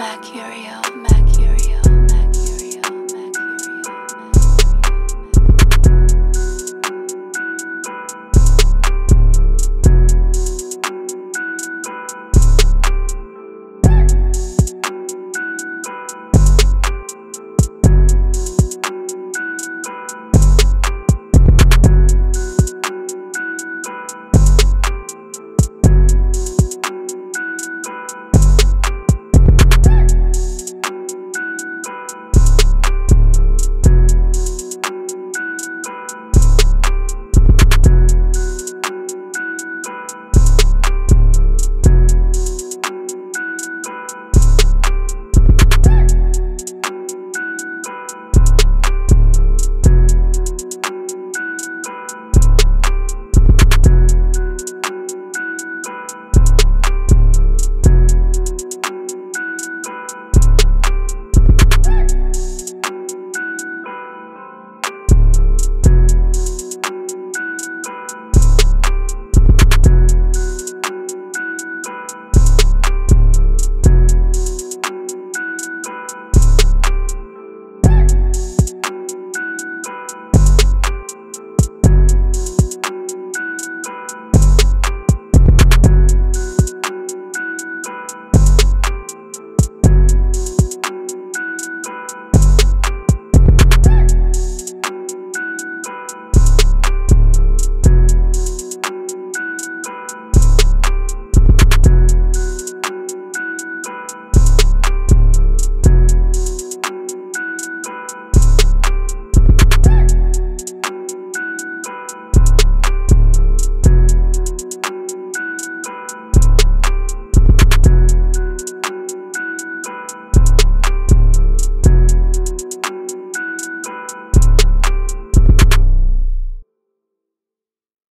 Mercurio, Mercurio.